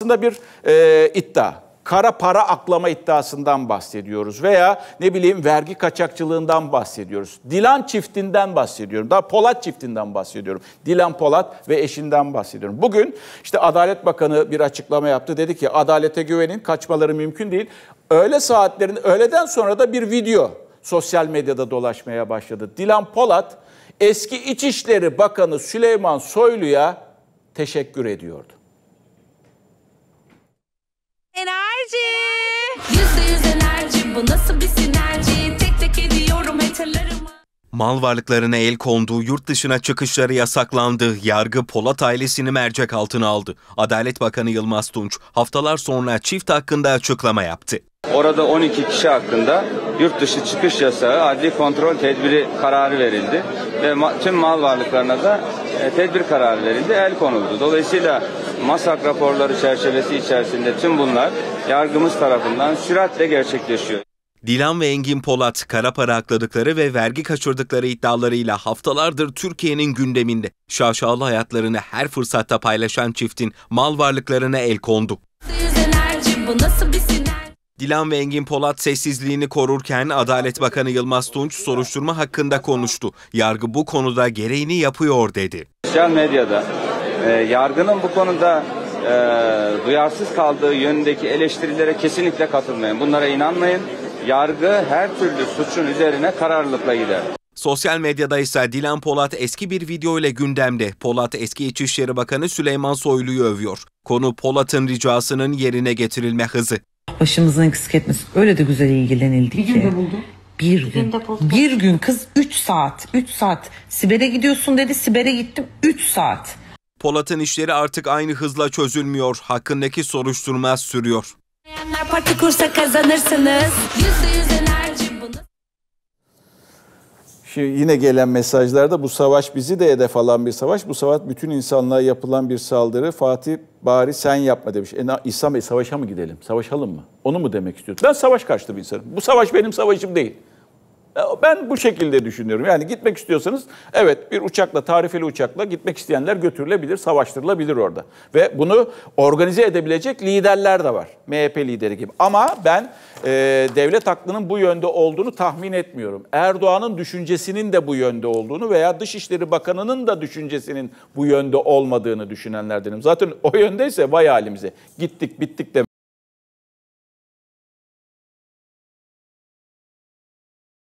aslında bir e, iddia. Kara para aklama iddiasından bahsediyoruz veya ne bileyim vergi kaçakçılığından bahsediyoruz. Dilan çiftinden bahsediyorum. Daha Polat çiftinden bahsediyorum. Dilan Polat ve eşinden bahsediyorum. Bugün işte Adalet Bakanı bir açıklama yaptı. Dedi ki adalete güvenin, kaçmaları mümkün değil. Öğle saatlerinde, öğleden sonra da bir video sosyal medyada dolaşmaya başladı. Dilan Polat eski İçişleri Bakanı Süleyman Soylu'ya teşekkür ediyordu. Bu nasıl bir sinerji? Tek tek ediyorum hatırlarımı. Mal varlıklarına el konduğu yurt dışına çıkışları yasaklandı. Yargı Polat ailesini mercek altına aldı. Adalet Bakanı Yılmaz Tunç haftalar sonra çift hakkında açıklama yaptı. Orada 12 kişi hakkında yurt dışı çıkış yasağı, adli kontrol tedbiri kararı verildi ve ma- tüm mal varlıklarına da e, tedbir kararı verildi, el konuldu. Dolayısıyla MASAK raporları çerçevesi içerisinde tüm bunlar yargımız tarafından süratle gerçekleşiyor. Dilan ve Engin Polat kara para akladıkları ve vergi kaçırdıkları iddialarıyla haftalardır Türkiye'nin gündeminde. Şaşalı hayatlarını her fırsatta paylaşan çiftin mal varlıklarına el kondu. Dilan ve Engin Polat sessizliğini korurken Adalet Bakanı Yılmaz Tunç soruşturma hakkında konuştu. Yargı bu konuda gereğini yapıyor dedi. Sosyal medyada e, yargının bu konuda e, duyarsız kaldığı yönündeki eleştirilere kesinlikle katılmayın. Bunlara inanmayın. Yargı her türlü suçun üzerine kararlılıkla gider. Sosyal medyada ise Dilan Polat eski bir video ile gündemde. Polat eski İçişleri Bakanı Süleyman Soylu'yu övüyor. Konu Polat'ın ricasının yerine getirilme hızı. Başımızın eksik etmesi. Öyle de güzel ilgilenildi Bir ki. günde buldu. Bir gün. buldu. Bir gün kız 3 saat. 3 saat. Siber'e gidiyorsun dedi. Siber'e gittim 3 saat. Polat'ın işleri artık aynı hızla çözülmüyor. Hakkındaki soruşturma sürüyor. Parti kursa kazanırsınız. Enerji. Şimdi yine gelen mesajlarda bu savaş bizi de hedef alan bir savaş. Bu savaş bütün insanlığa yapılan bir saldırı. Fatih bari sen yapma demiş. E, İhsan Bey savaşa mı gidelim? Savaşalım mı? Onu mu demek istiyorsun? Ben savaş karşıtı bir insanım. Bu savaş benim savaşım değil. E, Ben bu şekilde düşünüyorum. Yani gitmek istiyorsanız evet bir uçakla, tarifeli uçakla gitmek isteyenler götürülebilir, savaştırılabilir orada. Ve bunu organize edebilecek liderler de var. MHP lideri gibi. Ama ben e, devlet aklının bu yönde olduğunu tahmin etmiyorum. Erdoğan'ın düşüncesinin de bu yönde olduğunu veya Dışişleri Bakanı'nın da düşüncesinin bu yönde olmadığını düşünenlerdenim. Zaten o yöndeyse vay halimize. Gittik bittik demek.